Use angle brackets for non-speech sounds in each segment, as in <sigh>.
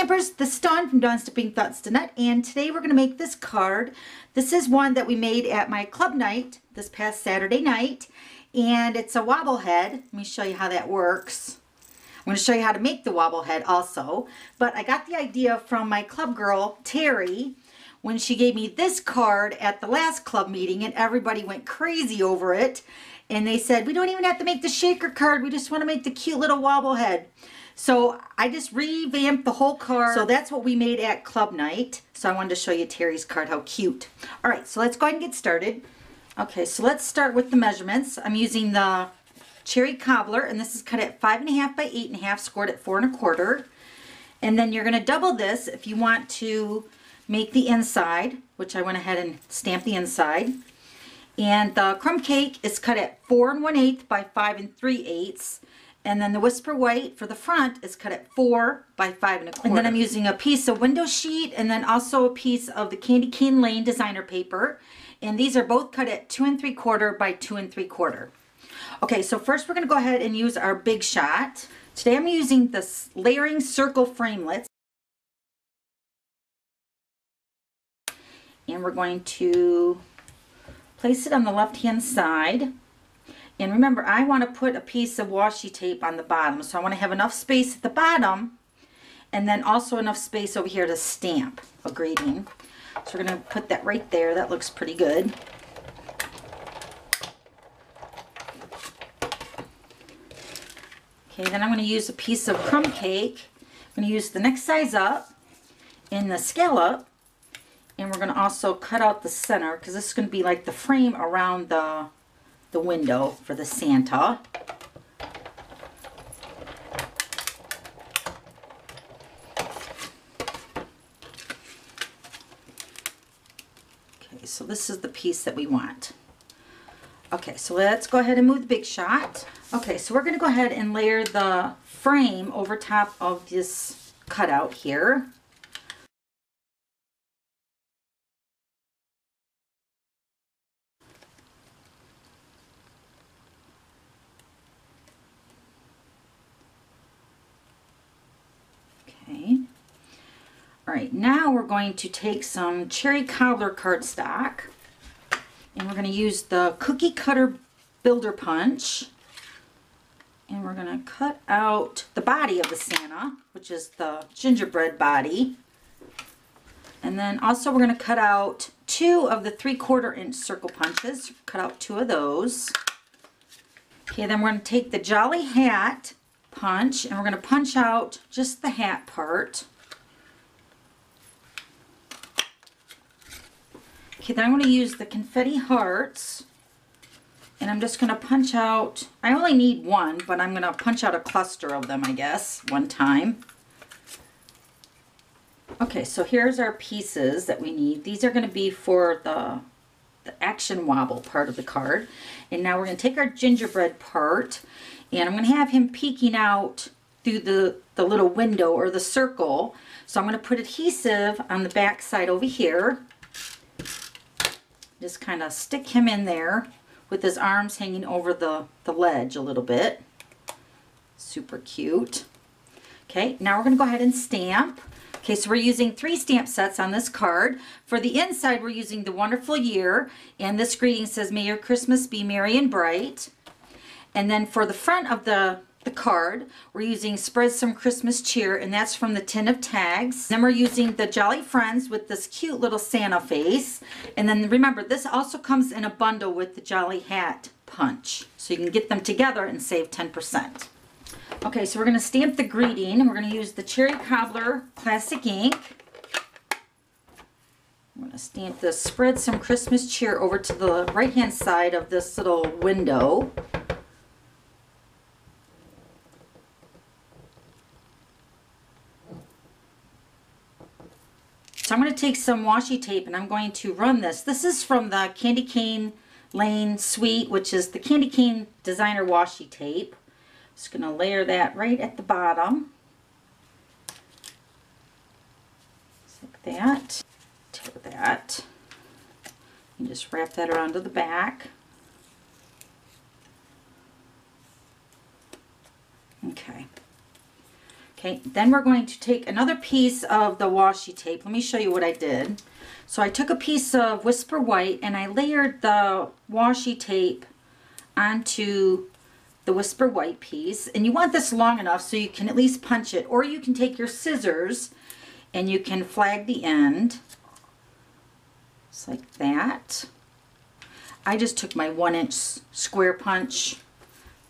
Stampers, this is Dawn from Dawn's Stamping Thoughts dot net, and today we're going to make this card. This is one that we made at my club night this past Saturday night, and it's a wobble head. Let me show you how that works. I'm going to show you how to make the wobble head also, but I got the idea from my club girl, Terry, when she gave me this card at the last club meeting, and everybody went crazy over it, and they said, we don't even have to make the shaker card, we just want to make the cute little wobble head. So I just revamped the whole card. So that's what we made at club night. So I wanted to show you Terry's card, how cute. All right, so let's go ahead and get started. Okay, so let's start with the measurements. I'm using the cherry cobbler, and this is cut at five and a half by eight and a half, scored at four and a quarter. And then you're gonna double this if you want to make the inside, which I went ahead and stamped the inside. And the crumb cake is cut at four and one eighth by five and three eighths. And then the Whisper White for the front is cut at four by five and a quarter. And then I'm using a piece of window sheet and then also a piece of the Candy Cane Lane designer paper. And these are both cut at two and three quarter by two and three quarter. Okay, so first we're gonna go ahead and use our Big Shot. Today I'm using the layering circle framelits. And we're going to place it on the left hand side and remember, I want to put a piece of washi tape on the bottom. So I want to have enough space at the bottom and then also enough space over here to stamp a greeting. So we're going to put that right there. That looks pretty good. Okay, then I'm going to use a piece of crumb cake. I'm going to use the next size up in the scallop. And we're going to also cut out the center because this is going to be like the frame around the the window for the Santa. Okay, so this is the piece that we want. Okay, so let's go ahead and move the big shot. Okay, so we're going to go ahead and layer the frame over top of this cutout here. All right, now we're going to take some cherry cobbler cardstock and we're going to use the cookie cutter builder punch and we're going to cut out the body of the Santa, which is the gingerbread body. And then also we're going to cut out two of the three quarter inch circle punches. Cut out two of those. Okay, then we're going to take the Jolly Hat punch and we're going to punch out just the hat part. Okay, then I'm going to use the confetti hearts. And I'm just going to punch out, I only need one, but I'm going to punch out a cluster of them, I guess, one time. Okay, so here's our pieces that we need. These are going to be for the, the action wobble part of the card. And now we're going to take our gingerbread part, and I'm going to have him peeking out through the, the little window or the circle. So I'm going to put adhesive on the back side over here. Just kind of stick him in there with his arms hanging over the, the ledge a little bit. Super cute. Okay, now we're going to go ahead and stamp. Okay, so we're using three stamp sets on this card. For the inside, we're using the Wonderful Year, and this greeting says, May your Christmas be merry and bright. And then for the front of the the card. We're using Spread Some Christmas Cheer, and that's from the tin of tags. Then we're using the Jolly Friends with this cute little Santa face. And then remember, this also comes in a bundle with the Jolly Hat punch. So you can get them together and save 10%. Okay, so we're going to stamp the greeting. We're going to use the Cherry Cobbler Classic Ink. I'm going to stamp the Spread Some Christmas Cheer over to the right-hand side of this little window. So I'm going to take some washi tape and I'm going to run this. This is from the Candy Cane Lane Suite, which is the Candy Cane Designer Washi Tape. Just going to layer that right at the bottom. Just like that. Tear that. And just wrap that around to the back. Okay. Okay, then we're going to take another piece of the washi tape. Let me show you what I did. So I took a piece of Whisper White and I layered the washi tape onto the Whisper White piece. And you want this long enough so you can at least punch it. Or you can take your scissors and you can flag the end. Just like that. I just took my one inch square punch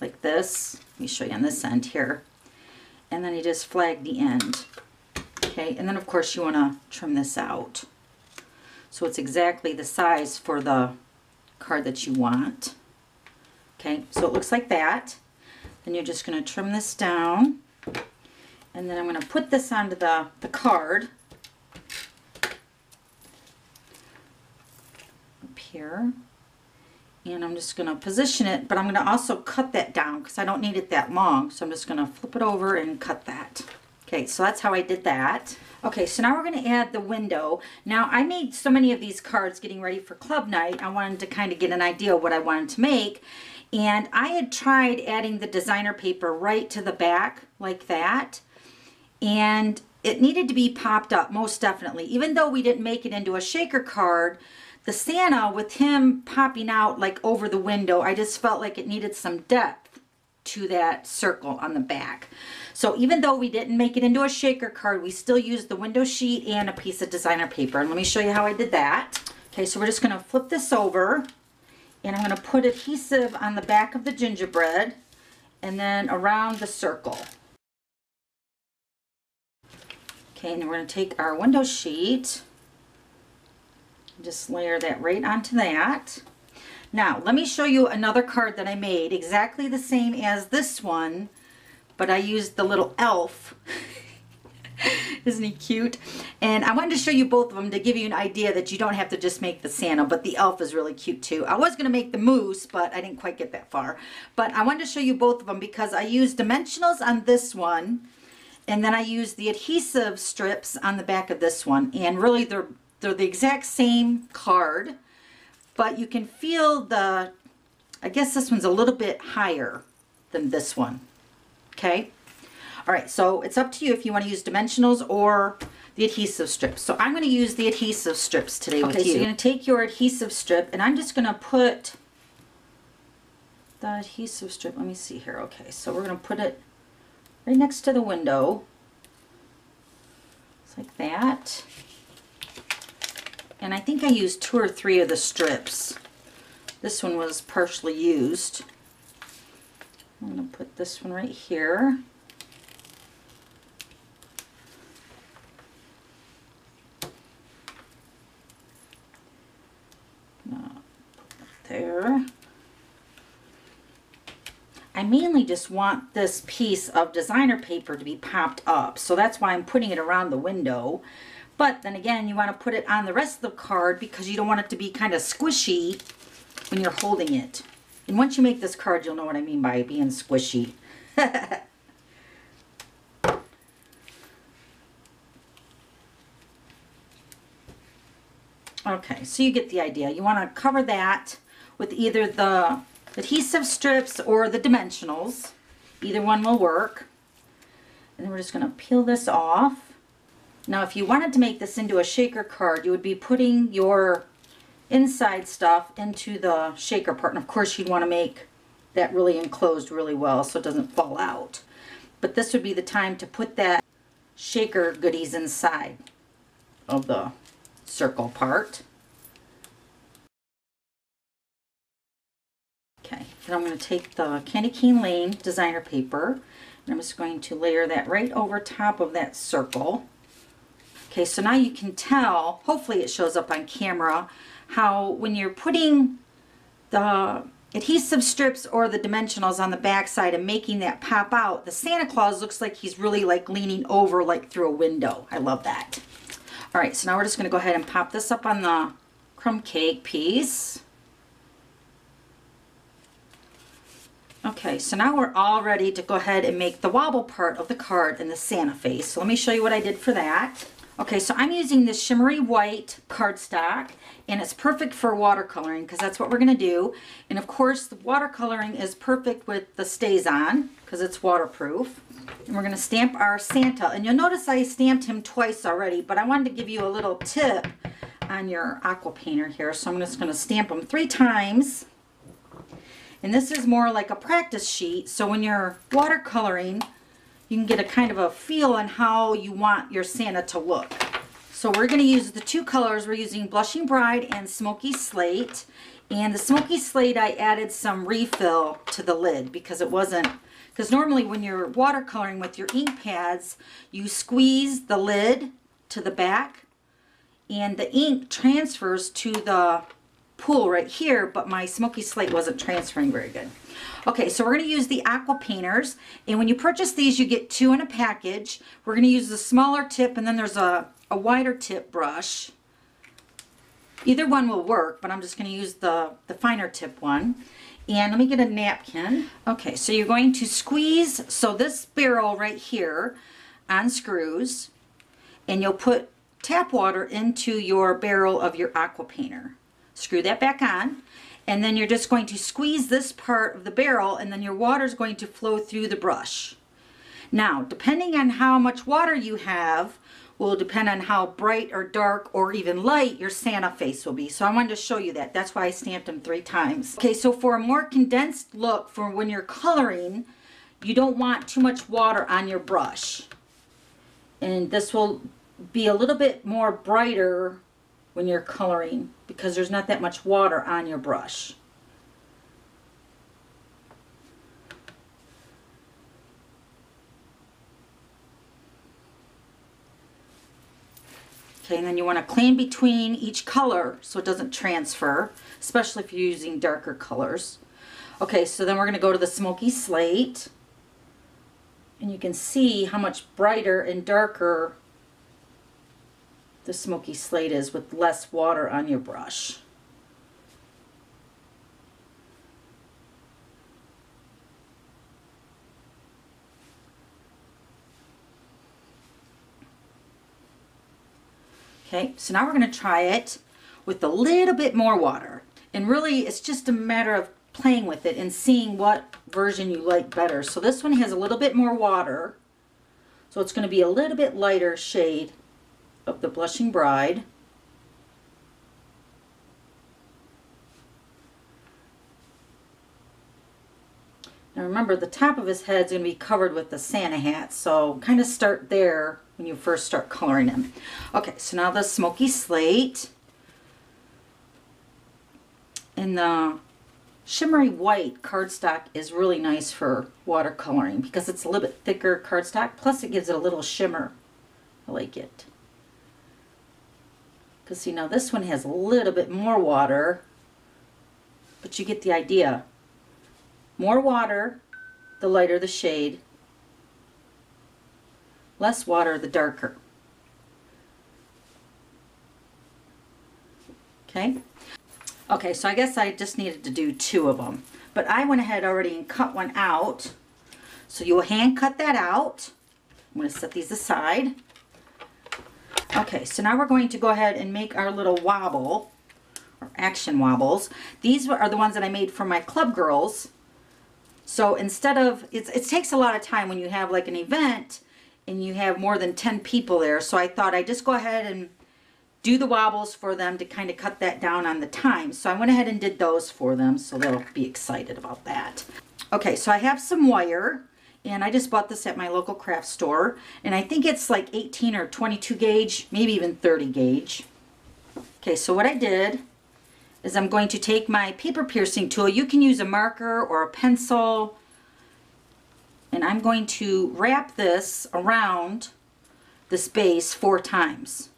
like this. Let me show you on this end here and then you just flag the end. Okay, and then of course you want to trim this out. So it's exactly the size for the card that you want. Okay, so it looks like that. Then you're just going to trim this down. And then I'm going to put this onto the, the card. Up here and I'm just going to position it but I'm going to also cut that down because I don't need it that long so I'm just going to flip it over and cut that. Okay so that's how I did that. Okay so now we're going to add the window. Now I made so many of these cards getting ready for club night I wanted to kind of get an idea of what I wanted to make. And I had tried adding the designer paper right to the back like that and it needed to be popped up most definitely. Even though we didn't make it into a shaker card the Santa with him popping out like over the window, I just felt like it needed some depth to that circle on the back. So even though we didn't make it into a shaker card, we still used the window sheet and a piece of designer paper. And let me show you how I did that. Okay, so we're just going to flip this over and I'm going to put adhesive on the back of the gingerbread and then around the circle. Okay, and we're going to take our window sheet just layer that right onto that. Now, let me show you another card that I made, exactly the same as this one, but I used the little elf. <laughs> Isn't he cute? And I wanted to show you both of them to give you an idea that you don't have to just make the Santa, but the elf is really cute too. I was going to make the moose, but I didn't quite get that far. But I wanted to show you both of them because I used dimensionals on this one, and then I used the adhesive strips on the back of this one. And really, they're they're the exact same card, but you can feel the, I guess this one's a little bit higher than this one. Okay. All right. So it's up to you if you want to use dimensionals or the adhesive strips. So I'm going to use the adhesive strips today okay, with you. so you're going to take your adhesive strip and I'm just going to put the adhesive strip. Let me see here. Okay. So we're going to put it right next to the window. It's like that. And I think I used two or three of the strips. This one was partially used. I'm going to put this one right here. there. I mainly just want this piece of designer paper to be popped up. So that's why I'm putting it around the window. But then again, you want to put it on the rest of the card because you don't want it to be kind of squishy when you're holding it. And once you make this card, you'll know what I mean by being squishy. <laughs> okay, so you get the idea. You want to cover that with either the adhesive strips or the dimensionals. Either one will work. And then we're just going to peel this off. Now if you wanted to make this into a shaker card, you would be putting your inside stuff into the shaker part. And of course you'd want to make that really enclosed really well so it doesn't fall out. But this would be the time to put that shaker goodies inside of the circle part. Okay, then I'm going to take the Candy Cane Lane designer paper and I'm just going to layer that right over top of that circle. Okay, so now you can tell, hopefully it shows up on camera, how when you're putting the adhesive strips or the dimensionals on the back side and making that pop out, the Santa Claus looks like he's really like leaning over like through a window. I love that. All right, so now we're just gonna go ahead and pop this up on the crumb cake piece. Okay, so now we're all ready to go ahead and make the wobble part of the card and the Santa face. So let me show you what I did for that. Okay, so I'm using this shimmery white cardstock and it's perfect for watercoloring because that's what we're going to do. And of course, the watercoloring is perfect with the StazOn because it's waterproof. And we're going to stamp our Santa. And you'll notice I stamped him twice already, but I wanted to give you a little tip on your aqua painter here. So I'm just going to stamp them three times. And this is more like a practice sheet. So when you're watercoloring, you can get a kind of a feel on how you want your Santa to look. So we're going to use the two colors. We're using Blushing Bride and Smoky Slate. And the Smoky Slate, I added some refill to the lid because it wasn't, because normally when you're watercoloring with your ink pads, you squeeze the lid to the back and the ink transfers to the pool right here, but my Smoky Slate wasn't transferring very good. Okay, so we're going to use the aqua painters. And when you purchase these, you get two in a package. We're going to use the smaller tip, and then there's a, a wider tip brush. Either one will work, but I'm just going to use the, the finer tip one. And let me get a napkin. Okay, so you're going to squeeze, so this barrel right here unscrews, and you'll put tap water into your barrel of your aqua painter. Screw that back on and then you're just going to squeeze this part of the barrel and then your water is going to flow through the brush. Now, depending on how much water you have, will depend on how bright or dark or even light your Santa face will be. So I wanted to show you that. That's why I stamped them three times. Okay, so for a more condensed look for when you're coloring, you don't want too much water on your brush. And this will be a little bit more brighter when you're coloring because there's not that much water on your brush. Okay, and then you want to clean between each color so it doesn't transfer, especially if you're using darker colors. Okay, so then we're going to go to the smoky slate. And you can see how much brighter and darker the smoky slate is with less water on your brush. Okay, so now we're going to try it with a little bit more water. And really, it's just a matter of playing with it and seeing what version you like better. So this one has a little bit more water. So it's going to be a little bit lighter shade of the Blushing Bride. Now remember, the top of his head's going to be covered with the Santa hat, so kind of start there when you first start coloring him. Okay, so now the Smoky Slate. And the shimmery white cardstock is really nice for watercoloring because it's a little bit thicker cardstock, plus it gives it a little shimmer. I like it. Because see now this one has a little bit more water, but you get the idea. More water, the lighter the shade. Less water, the darker. Okay? Okay, so I guess I just needed to do two of them. But I went ahead already and cut one out. So you'll hand cut that out. I'm going to set these aside. Okay, so now we're going to go ahead and make our little wobble, or action wobbles. These are the ones that I made for my club girls. So instead of, it takes a lot of time when you have like an event and you have more than 10 people there. So I thought I'd just go ahead and do the wobbles for them to kind of cut that down on the time. So I went ahead and did those for them so they'll be excited about that. Okay, so I have some wire and I just bought this at my local craft store. And I think it's like 18 or 22 gauge maybe even 30 gauge. Okay so what I did is I'm going to take my paper piercing tool. You can use a marker or a pencil. And I'm going to wrap this around this base four times.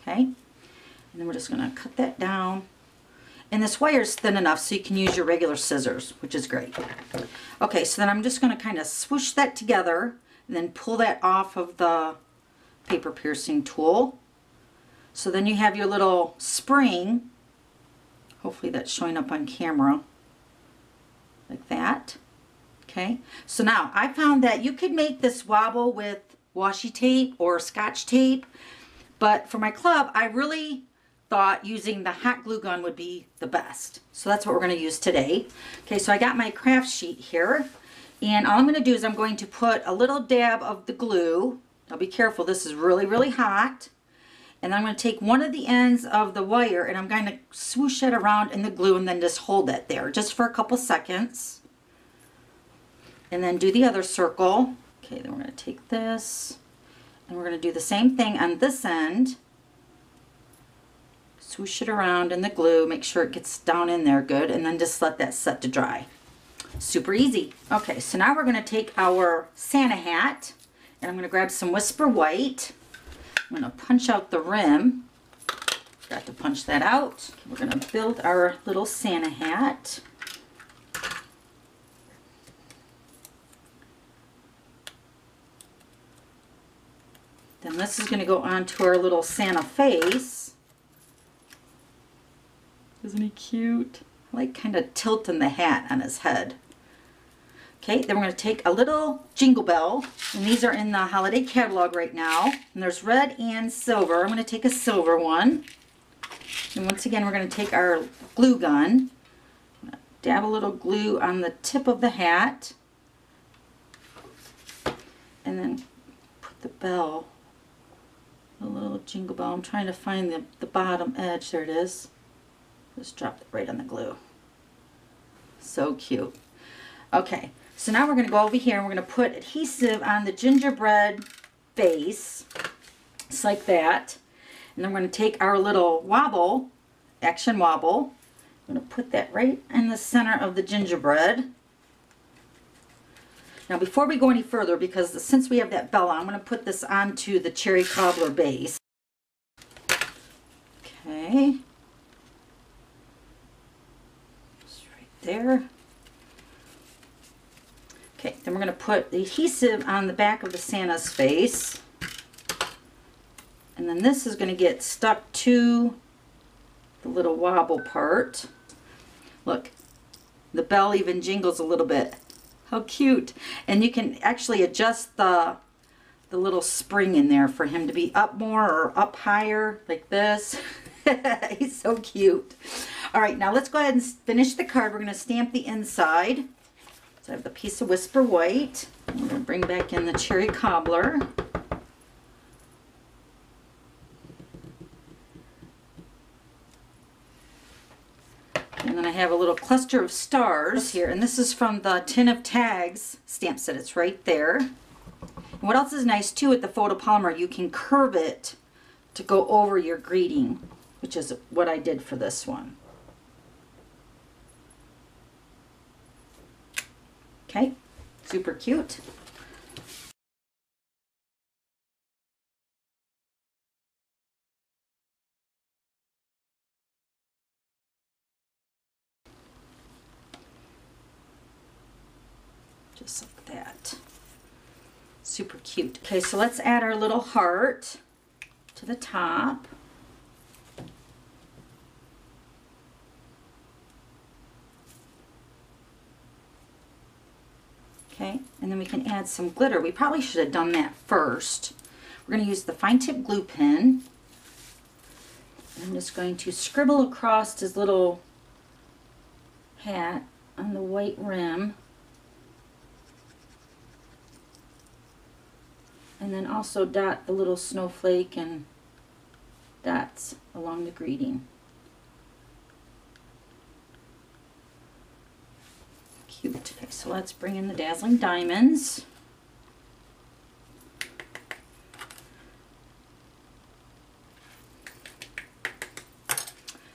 Okay? And then we're just going to cut that down and this wire is thin enough so you can use your regular scissors, which is great. Okay, so then I'm just going to kind of swoosh that together and then pull that off of the paper piercing tool. So then you have your little spring. Hopefully that's showing up on camera like that. Okay, so now I found that you could make this wobble with washi tape or scotch tape, but for my club, I really thought using the hot glue gun would be the best. So that's what we're going to use today. Okay, so I got my craft sheet here And all I'm going to do is I'm going to put a little dab of the glue. Now be careful, this is really, really hot. And I'm going to take one of the ends of the wire and I'm going to swoosh it around in the glue and then just hold it there just for a couple seconds. And then do the other circle. Okay, then we're going to take this and we're going to do the same thing on this end. Swoosh it around in the glue, make sure it gets down in there good, and then just let that set to dry. Super easy. Okay, so now we're going to take our Santa hat, and I'm going to grab some Whisper White. I'm going to punch out the rim. Got to punch that out. We're going to build our little Santa hat. Then this is going to go onto our little Santa face. Isn't he cute? I like kind of tilting the hat on his head. Okay, then we're going to take a little jingle bell, and these are in the holiday catalog right now. And there's red and silver. I'm going to take a silver one. And once again, we're going to take our glue gun, dab a little glue on the tip of the hat, and then put the bell a little jingle bell. I'm trying to find the, the bottom edge. There it is. Just drop it right on the glue. So cute. Okay, so now we're going to go over here and we're going to put adhesive on the gingerbread base. Just like that. And then we're going to take our little wobble, action wobble. I'm going to put that right in the center of the gingerbread. Now before we go any further, because since we have that bell on, I'm going to put this onto the cherry cobbler base. Okay. Just right there. Okay, then we're going to put the adhesive on the back of the Santa's face. And then this is going to get stuck to the little wobble part. Look, the bell even jingles a little bit. How cute. And you can actually adjust the, the little spring in there for him to be up more or up higher like this. <laughs> He's so cute. All right, now let's go ahead and finish the card. We're going to stamp the inside. So I have the piece of Whisper White. I'm going to bring back in the Cherry Cobbler. And then I have a little cluster of stars here, and this is from the Tin of Tags stamp set. It's right there. And what else is nice too with the photopolymer, you can curve it to go over your greeting, which is what I did for this one. Okay, super cute. just like that. Super cute. Okay, so let's add our little heart to the top. Okay, and then we can add some glitter. We probably should have done that first. We're going to use the fine tip glue pen. I'm just going to scribble across his little hat on the white rim. and then also dot the little snowflake and dots along the greeting. Cute. So let's bring in the dazzling diamonds.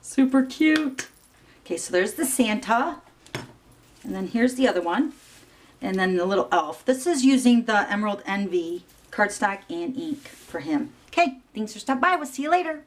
Super cute. Okay, so there's the Santa. And then here's the other one. And then the little elf. This is using the Emerald Envy cardstock and ink for him. Okay, thanks for stopping by. We'll see you later.